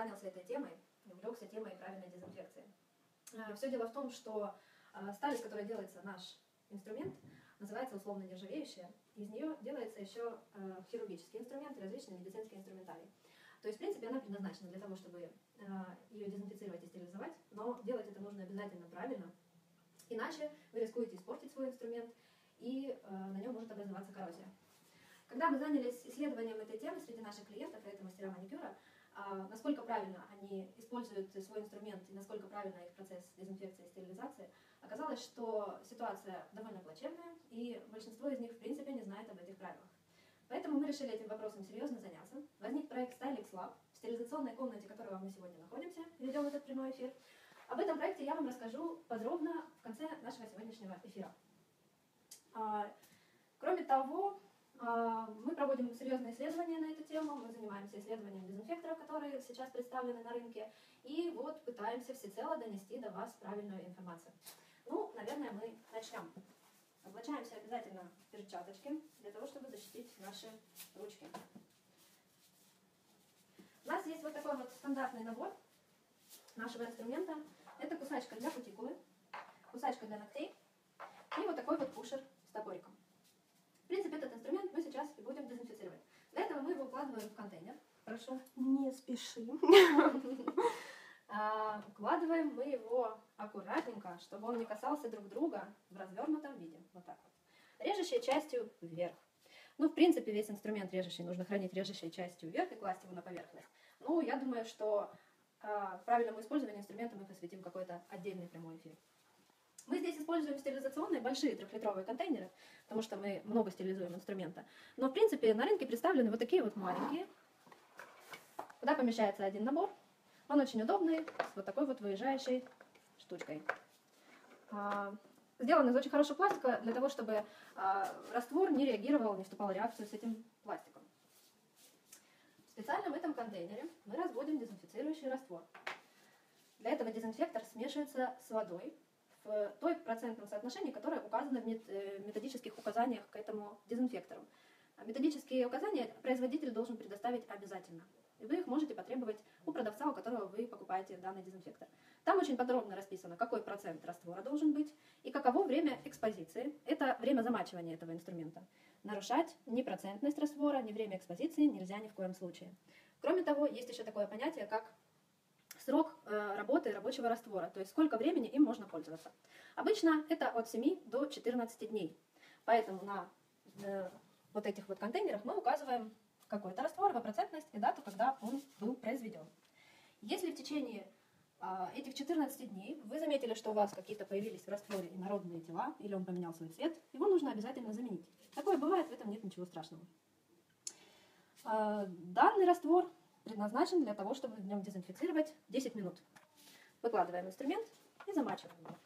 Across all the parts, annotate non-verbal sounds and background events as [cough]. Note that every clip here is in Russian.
занялся этой темой, увлекся темой правильной дезинфекции. Все дело в том, что сталь, из которой делается наш инструмент, называется условно нержавеющая. Из нее делается еще хирургический инструмент и различные медицинские инструментарии. То есть, в принципе, она предназначена для того, чтобы ее дезинфицировать и стерилизовать, но делать это нужно обязательно правильно, иначе вы рискуете испортить свой инструмент, и на нем может образоваться коррозия. Когда мы занялись исследованием этой темы среди наших клиентов, это мастера маникюра, насколько правильно они используют свой инструмент и насколько правильно их процесс дезинфекции и стерилизации, оказалось, что ситуация довольно плачевная, и большинство из них в принципе не знает об этих правилах. Поэтому мы решили этим вопросом серьезно заняться. Возник проект Stylix Lab, в стерилизационной комнате, которой мы сегодня находимся, ведем этот прямой эфир. Об этом проекте я вам расскажу подробно в конце нашего сегодняшнего эфира. А, кроме того, а, мы проводим серьезные исследования на эту тему, мы занимаемся исследованием дезинфекторов, которые сейчас представлены на рынке, и вот пытаемся всецело донести до вас правильную информацию. Ну, наверное, мы начнем. Облачаемся обязательно в перчаточки, для того, чтобы защитить наши ручки. У нас есть вот такой вот стандартный набор нашего инструмента. Это кусачка для кутикулы, кусачка для ногтей и вот такой вот пушер с топориком принципе, этот инструмент мы сейчас и будем дезинфицировать. Для этого мы его укладываем в контейнер. Хорошо. Не спешим. [laughs] А, укладываем мы его аккуратненько, чтобы он не касался друг друга в развернутом виде. Вот так вот. Режущей частью вверх. Ну, в принципе, весь инструмент режущий нужно хранить режущей частью вверх и класть его на поверхность. Ну, я думаю, что э, правильному использованию инструмента мы посвятим какой-то отдельный прямой эфир. Мы здесь используем стерилизационные большие трехлитровые контейнеры, потому что мы много стерилизуем инструмента. Но, в принципе, на рынке представлены вот такие вот маленькие, куда помещается один набор. Он очень удобный, с вот такой вот выезжающей штучкой. А, сделан из очень хорошего пластика для того, чтобы а, раствор не реагировал, не вступал в реакцию с этим пластиком. Специально в этом контейнере мы разводим дезинфицирующий раствор. Для этого дезинфектор смешивается с водой в той процентном соотношении, которое указано в э, методических указаниях к этому дезинфектору. А методические указания производитель должен предоставить обязательно. И вы их можете потребовать у продавца, у которого вы покупаете данный дезинфектор. Там очень подробно расписано, какой процент раствора должен быть и каково время экспозиции. Это время замачивания этого инструмента. Нарушать ни процентность раствора, ни время экспозиции нельзя ни в коем случае. Кроме того, есть еще такое понятие, как срок э, работы рабочего раствора, то есть сколько времени им можно пользоваться. Обычно это от 7 до 14 дней. Поэтому на э, вот этих вот контейнерах мы указываем какой-то раствор, его процентность и дату, когда он был произведен. Если в течение а, этих 14 дней вы заметили, что у вас какие-то появились в растворе инородные тела, или он поменял свой цвет, его нужно обязательно заменить. Такое бывает, в этом нет ничего страшного. А, данный раствор предназначен для того, чтобы в нем дезинфицировать 10 минут. Выкладываем инструмент и замачиваем его.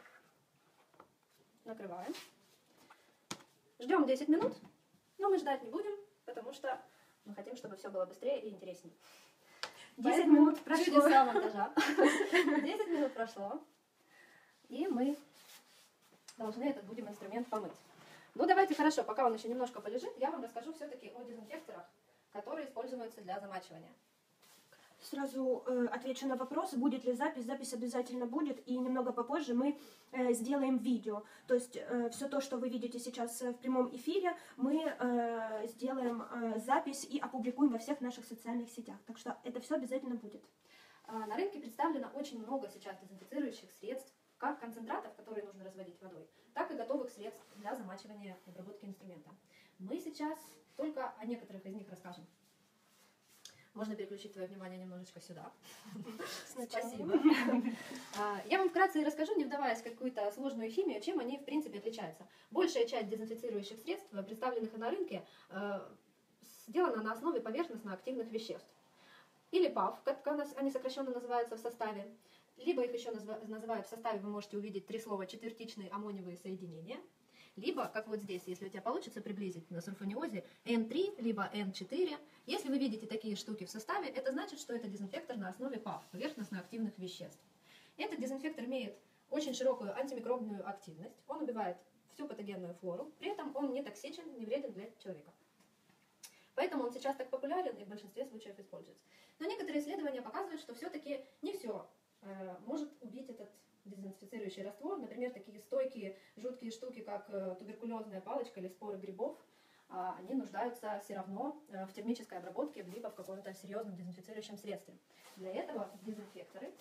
Накрываем. Ждем 10 минут, но мы ждать не будем, потому что мы хотим, чтобы все было быстрее и интереснее. 10 Поэтому минут прошло. Чудеса монтажа. 10 минут прошло, и мы должны этот будем инструмент помыть. Ну давайте хорошо, пока он еще немножко полежит, я вам расскажу все-таки о дезинфекторах, которые используются для замачивания. Сразу э, отвечу на вопрос, будет ли запись. Запись обязательно будет, и немного попозже мы э, сделаем видео. То есть э, все то, что вы видите сейчас э, в прямом эфире, мы э, сделаем э, запись и опубликуем во всех наших социальных сетях. Так что это все обязательно будет. А, на рынке представлено очень много сейчас дезинфицирующих средств, как концентратов, которые нужно разводить водой, так и готовых средств для замачивания и обработки инструмента. Мы сейчас только о некоторых из них расскажем. Можно переключить твое внимание немножечко сюда. Спасибо. А, я вам вкратце расскажу, не вдаваясь в какую-то сложную химию, чем они в принципе отличаются. Большая часть дезинфицирующих средств, представленных на рынке, э, сделана на основе поверхностно-активных веществ. Или ПАВ, как они сокращенно называются в составе. Либо их еще называют в составе, вы можете увидеть три слова четвертичные аммониевые соединения – либо, как вот здесь, если у тебя получится приблизить на сульфониозе, N3, либо N4. Если вы видите такие штуки в составе, это значит, что это дезинфектор на основе ПАВ, поверхностно-активных веществ. Этот дезинфектор имеет очень широкую антимикробную активность, он убивает всю патогенную флору, при этом он не токсичен, не вреден для человека. Поэтому он сейчас так популярен и в большинстве случаев используется. Но некоторые исследования показывают, что все-таки не все э, может убить этот дезинфицирующий раствор. Например, такие стойкие, жуткие штуки, как э, туберкулезная палочка или споры грибов, э, они нуждаются все равно э, в термической обработке, либо в каком-то серьезном дезинфицирующем средстве. Для этого в дезинфекторы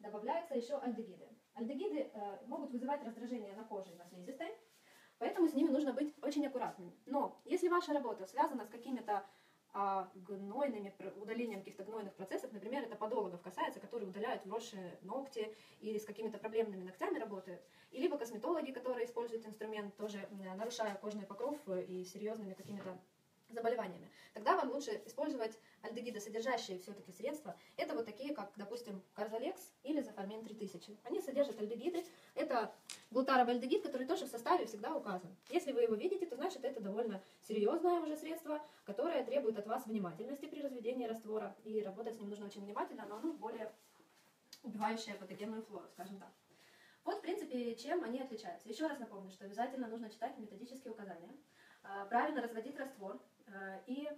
добавляются еще альдегиды. Альдегиды э, могут вызывать раздражение на коже и на слизистой, поэтому с ними нужно быть очень аккуратными. Но если ваша работа связана с какими-то а, гнойными, удалением каких-то гнойных процессов, например, это подологов касается, которые удаляют вросшие ногти или с какими-то проблемными ногтями работают, и либо косметологи, которые используют инструмент, тоже нарушая кожный покров и серьезными какими-то заболеваниями. Тогда вам лучше использовать альдегидосодержащие все-таки средства. Это вот такие, как, допустим, Карзалекс или Заформин 3000. Они содержат альдегиды. Это глутаровый альдегид, который тоже в составе всегда указан. Если вы его видите, то значит это довольно серьезное уже средство, которое требует от вас внимательности при разведении раствора. И работать с ним нужно очень внимательно, но оно более убивающее патогенную флору, скажем так. Вот, в принципе, чем они отличаются. Еще раз напомню, что обязательно нужно читать методические указания, а, правильно разводить раствор и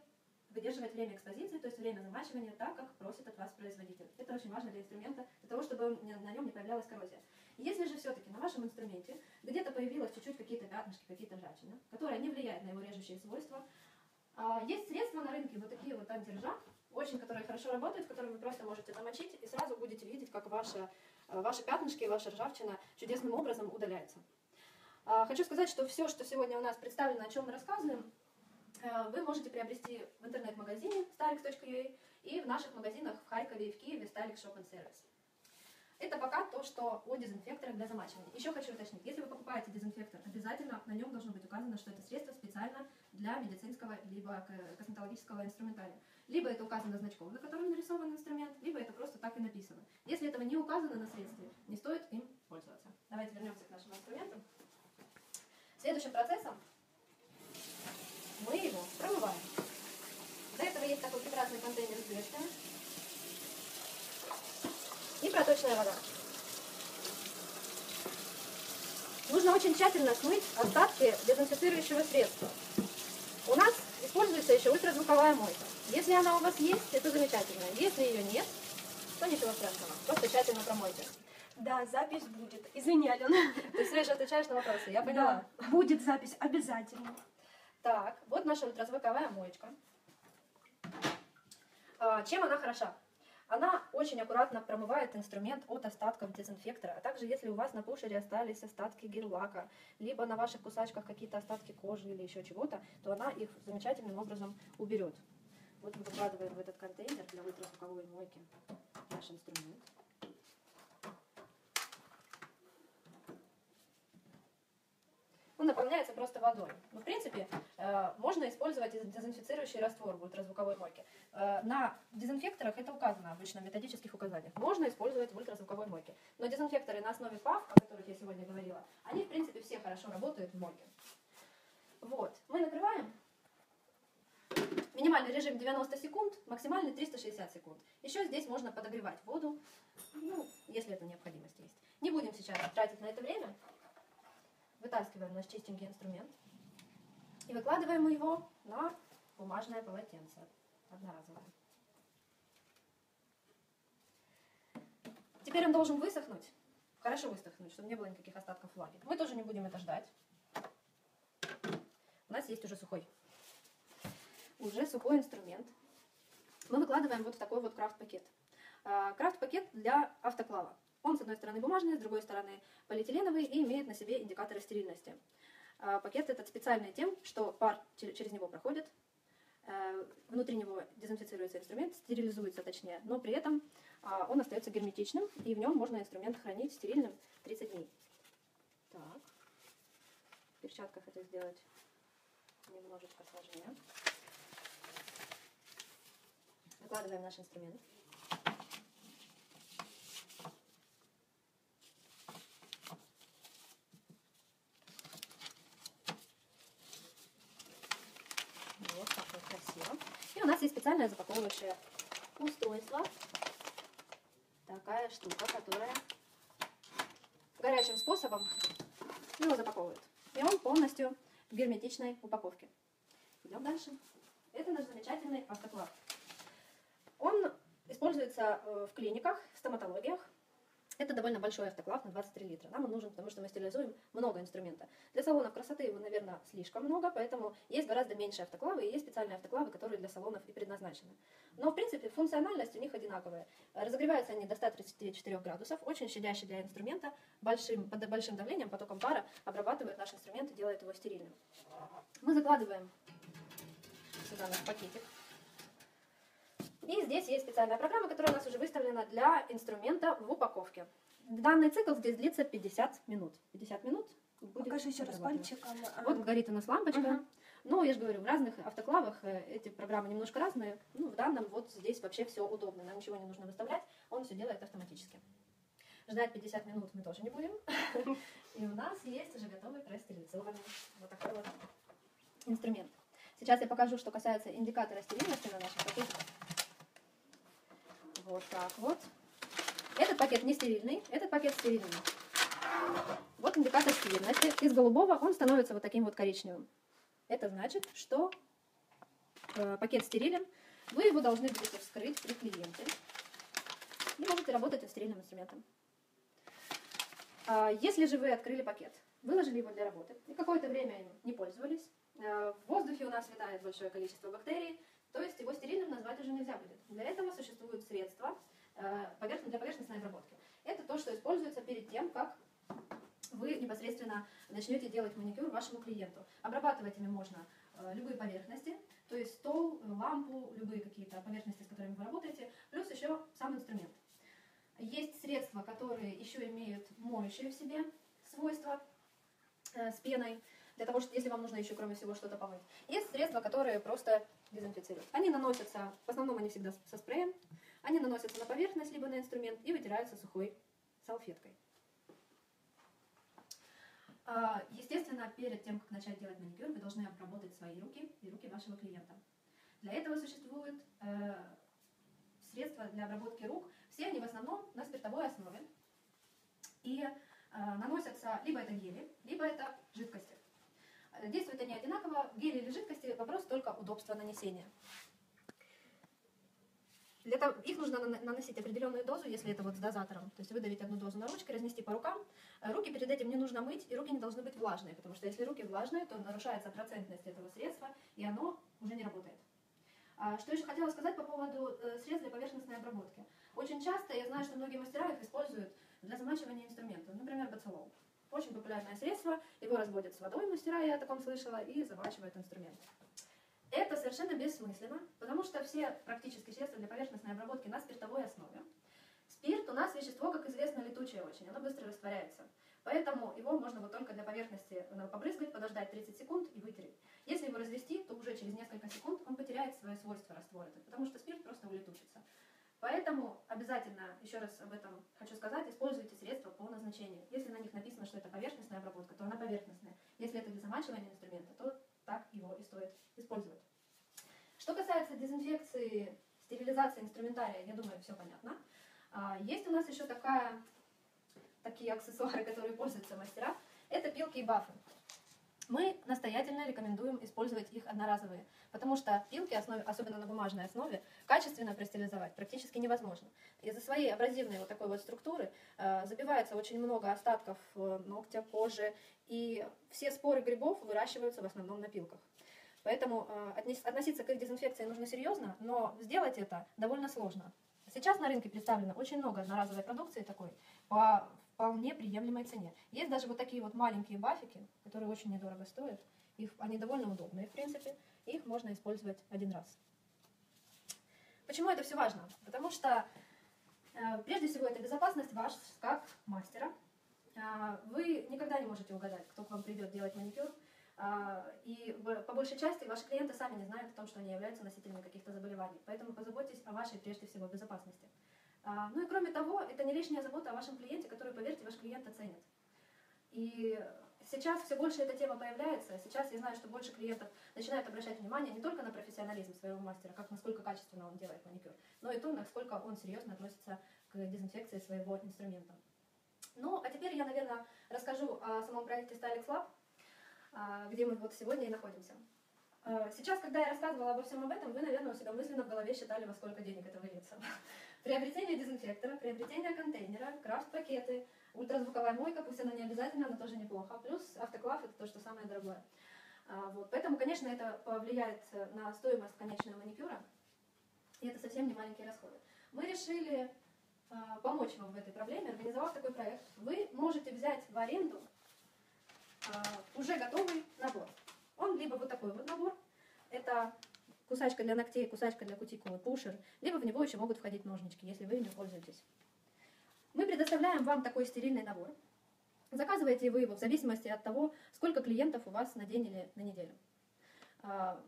выдерживать время экспозиции, то есть время замачивания так, как просит от вас производитель. Это очень важно для инструмента, для того, чтобы на нем не появлялась коррозия. Если же все-таки на вашем инструменте где-то появилось чуть-чуть какие-то пятнышки, какие-то ржавчины, которые не влияют на его режущие свойства, а, есть средства на рынке, вот такие вот антиржа, очень, которые хорошо работают, которые вы просто можете замочить и сразу будете видеть, как ваши, ваши пятнышки, ваша ржавчина чудесным образом удаляется. А, хочу сказать, что все, что сегодня у нас представлено, о чем мы рассказываем, Э, вы можете приобрести в интернет-магазине starix.ua и в наших магазинах в Харькове и в Киеве Starix Shop and Service. Это пока то, что о дезинфекторах для замачивания. Еще хочу уточнить, если вы покупаете дезинфектор, обязательно на нем должно быть указано, что это средство специально для медицинского либо косметологического инструментария. Либо это указано значком, на котором нарисован инструмент, либо это просто так и написано. Если этого не указано на средстве, не стоит им пользоваться. Давайте вернемся к нашим инструментам. Следующим процессом мы его промываем. Для этого есть такой прекрасный контейнер с дырочками. И проточная вода. Нужно очень тщательно смыть остатки дезинфицирующего средства. У нас используется еще ультразвуковая мойка. Если она у вас есть, это замечательно. Если ее нет, то ничего страшного. Просто тщательно промойте. Да, запись будет. Извини, Алена. Ты все еще отвечаешь на вопросы, я поняла. Да, будет запись, обязательно. Так, вот наша ультразвуковая моечка. А, чем она хороша? Она очень аккуратно промывает инструмент от остатков дезинфектора, а также если у вас на пушере остались остатки гель-лака, либо на ваших кусачках какие-то остатки кожи или еще чего-то, то она их замечательным образом уберет. Вот мы выкладываем в этот контейнер для ультразвуковой мойки наш инструмент. Он наполняется просто водой. Но, в принципе, э, можно использовать дезинфицирующий раствор в ультразвуковой мойке. Э, на дезинфекторах это указано обычно в методических указаниях. Можно использовать в ультразвуковой мойке. Но дезинфекторы на основе ПАВ, о которых я сегодня говорила, они, в принципе, все хорошо работают в мойке. Вот. Мы накрываем. Минимальный режим 90 секунд, максимальный 360 секунд. Еще здесь можно подогревать воду, ну, если это необходимость есть. Не будем сейчас тратить на это время. Вытаскиваем наш чистенький инструмент и выкладываем его на бумажное полотенце одноразовое. Теперь он должен высохнуть, хорошо высохнуть, чтобы не было никаких остатков влаги. Мы тоже не будем это ждать. У нас есть уже сухой. Уже сухой инструмент. Мы выкладываем вот в такой вот крафт-пакет. А, крафт-пакет для автоклава. Он, с одной стороны, бумажный, с другой стороны, полиэтиленовый и имеет на себе индикаторы стерильности. А, пакет этот специальный тем, что пар через него проходит, э, внутри него дезинфицируется инструмент, стерилизуется точнее, но при этом а, он остается герметичным, и в нем можно инструмент хранить стерильным 30 дней. Так, в перчатках это сделать немножечко сложнее. Выкладываем наш инструмент. Специальное запаковывающее устройство. Такая штука, которая горячим способом его запаковывает. И он полностью в герметичной упаковке. Идем дальше. Это наш замечательный автоклав. Он используется э, в клиниках, в стоматологиях, это довольно большой автоклав на 23 литра. Нам он нужен, потому что мы стерилизуем много инструмента. Для салонов красоты его, наверное, слишком много, поэтому есть гораздо меньше автоклавы, и есть специальные автоклавы, которые для салонов и предназначены. Но, в принципе, функциональность у них одинаковая. Разогреваются они до 134 градусов, очень щадящий для инструмента, большим, под большим давлением, потоком пара обрабатывает наш инструмент и делает его стерильным. Мы закладываем сюда наш пакетик. И здесь есть специальная программа, которая у нас уже выставлена для инструмента в упаковке. Данный цикл здесь длится 50 минут. 50 минут будет Покажи еще раз пальчиком. Вот горит у нас лампочка. Угу. Ну, я же говорю, в разных автоклавах э, эти программы немножко разные. Ну, в данном вот здесь вообще все удобно. Нам ничего не нужно выставлять, он все делает автоматически. Ждать 50 минут мы тоже не будем. [laughs] И у нас есть уже готовый престерилизованный вот такой вот инструмент. Сейчас я покажу, что касается индикатора стерильности на нашем пакете. Вот так вот. Этот пакет не стерильный, этот пакет стерильный. Вот индикатор стерильности. Из голубого он становится вот таким вот коричневым. Это значит, что э, пакет стерилен. Вы его должны будете вскрыть при клиенте. И можете работать стерильным инструментом. А, если же вы открыли пакет, выложили его для работы, и какое-то время не пользовались, э, в воздухе у нас витает большое количество бактерий, то есть его стерильным назвать уже нельзя будет. Для этого существуют средства э, для поверхностной обработки. Это то, что используется перед тем, как вы непосредственно начнете делать маникюр вашему клиенту. Обрабатывать ими можно э, любые поверхности, то есть стол, лампу, любые какие-то поверхности, с которыми вы работаете, плюс еще сам инструмент. Есть средства, которые еще имеют моющие в себе свойства э, с пеной, для того, чтобы, если вам нужно еще кроме всего что-то помыть. Есть средства, которые просто дезинфицируют. Они наносятся, в основном они всегда со спреем, они наносятся на поверхность, либо на инструмент и вытираются сухой салфеткой. А, естественно, перед тем, как начать делать маникюр, вы должны обработать свои руки и руки вашего клиента. Для этого существуют э, средства для обработки рук. Все они в основном на спиртовой основе. И э, наносятся либо это гели, либо это жидкости. Действуют они одинаково, гели или жидкости, вопрос только удобства нанесения. Для того, их нужно наносить определенную дозу, если это вот с дозатором. То есть выдавить одну дозу на ручке, разнести по рукам. Руки перед этим не нужно мыть, и руки не должны быть влажные, потому что если руки влажные, то нарушается процентность этого средства, и оно уже не работает. А, что еще хотела сказать по поводу э, средств для поверхностной обработки. Очень часто я знаю, что многие мастера их используют для замачивания инструмента, например, бацелол. Очень популярное средство, его разводят с водой, мастера, я о таком слышала, и замачивают инструмент. Это совершенно бессмысленно, потому что все практически средства для поверхностной обработки на спиртовой основе. Спирт у нас вещество, как известно, летучее очень, оно быстро растворяется. Поэтому его можно вот только для поверхности ну, побрызгать, подождать 30 секунд и вытереть. Если его развести, то уже через несколько секунд он потеряет свое свойство раствора, потому что спирт просто улетучится. Поэтому обязательно, еще раз об этом хочу сказать, используйте средства по назначению. Если на них написано, что это поверхностная обработка, то она поверхностная. Если это для замачивания инструмента, то так его и стоит использовать. Что касается дезинфекции, стерилизации инструментария, я думаю, все понятно. А, есть у нас еще такая, такие аксессуары, [laughs] которые пользуются мастера. Это пилки и бафы мы настоятельно рекомендуем использовать их одноразовые, потому что пилки, особенно на бумажной основе, качественно пристилизовать практически невозможно. Из-за своей абразивной вот такой вот структуры э, забивается очень много остатков э, ногтя, кожи, и все споры грибов выращиваются в основном на пилках. Поэтому э, относиться к их дезинфекции нужно серьезно, но сделать это довольно сложно. Сейчас на рынке представлено очень много одноразовой продукции такой по вполне приемлемой цене. Есть даже вот такие вот маленькие бафики, которые очень недорого стоят. Их, они довольно удобные, в принципе. Их можно использовать один раз. Почему это все важно? Потому что, э, прежде всего, это безопасность ваш как мастера. Э, вы никогда не можете угадать, кто к вам придет делать маникюр. Э, и по большей части ваши клиенты сами не знают о том, что они являются носителями каких-то заболеваний. Поэтому позаботьтесь о вашей, прежде всего, безопасности. А, ну и кроме того, это не лишняя забота о вашем клиенте, который, поверьте, ваш клиент оценит. И сейчас все больше эта тема появляется. Сейчас я знаю, что больше клиентов начинают обращать внимание не только на профессионализм своего мастера, как насколько качественно он делает маникюр, но и то, насколько он серьезно относится к дезинфекции своего инструмента. Ну, а теперь я, наверное, расскажу о самом проекте Stylix Lab, а, где мы вот сегодня и находимся. Э, сейчас, когда я рассказывала обо всем об этом, вы, наверное, у себя мысленно в голове считали, во сколько денег это выльется. Приобретение дезинфектора, приобретение контейнера, крафт-пакеты, ультразвуковая мойка, пусть она не обязательно, но тоже неплохо. Плюс автоклав – это то, что самое дорогое. А, вот. Поэтому, конечно, это повлияет на стоимость конечного маникюра, и это совсем не маленькие расходы. Мы решили а, помочь вам в этой проблеме, организовав такой проект. Вы можете взять в аренду а, уже готовый набор. Он либо вот такой вот набор, это кусачка для ногтей, кусачка для кутикулы, пушер, либо в него еще могут входить ножнички, если вы ими пользуетесь. Мы предоставляем вам такой стерильный набор. Заказываете вы его в зависимости от того, сколько клиентов у вас на день или на неделю. А,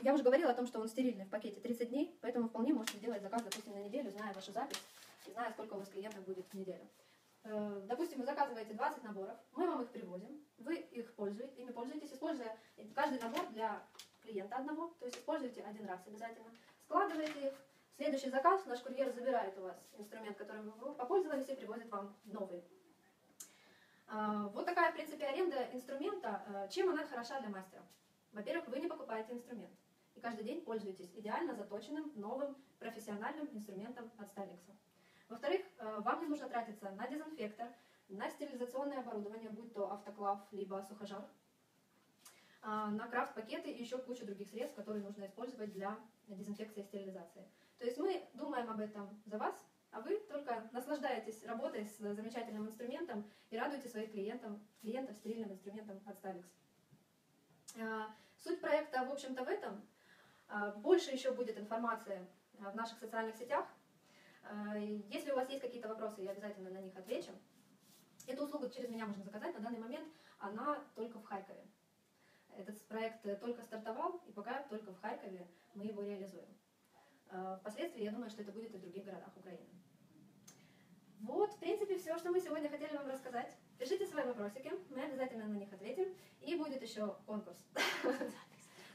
я уже говорила о том, что он стерильный в пакете 30 дней, поэтому вполне можете сделать заказ, допустим, на неделю, зная вашу запись и зная, сколько у вас клиентов будет в неделю. Э, допустим, вы заказываете 20 наборов, мы вам их привозим, вы их пользуете, ими пользуетесь, используя каждый набор для клиента одного, то есть используйте один раз обязательно, складываете их, следующий заказ, наш курьер забирает у вас инструмент, которым вы попользовались, и привозит вам новый. А, вот такая, в принципе, аренда инструмента. Э, чем она хороша для мастера? Во-первых, вы не покупаете инструмент, и каждый день пользуетесь идеально заточенным, новым, профессиональным инструментом от Стайликса. Во-вторых, э, вам не нужно тратиться на дезинфектор, на стерилизационное оборудование, будь то автоклав, либо сухожар, а, на крафт-пакеты и еще кучу других средств, которые нужно использовать для дезинфекции и стерилизации. То есть мы думаем об этом за вас, а вы только наслаждаетесь работой с замечательным инструментом и радуете своих клиентов, клиентов стерильным инструментом от Stalix. А, суть проекта, в общем-то, в этом. А, больше еще будет информации в наших социальных сетях. Если у вас есть какие-то вопросы, я обязательно на них отвечу. Эту услугу через меня можно заказать. На данный момент она только в Харькове. Этот проект только стартовал, и пока только в Харькове мы его реализуем. Э, впоследствии я думаю, что это будет и в других городах Украины. Вот, в принципе, все, что мы сегодня хотели вам рассказать. Пишите свои вопросики, мы обязательно на них ответим. И будет еще конкурс [laughs]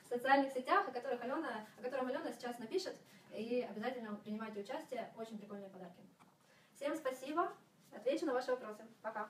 в социальных сетях, о, которых Алена, о котором Алена сейчас напишет. И обязательно принимайте участие. Очень прикольные подарки. Всем спасибо. Отвечу на ваши вопросы. Пока.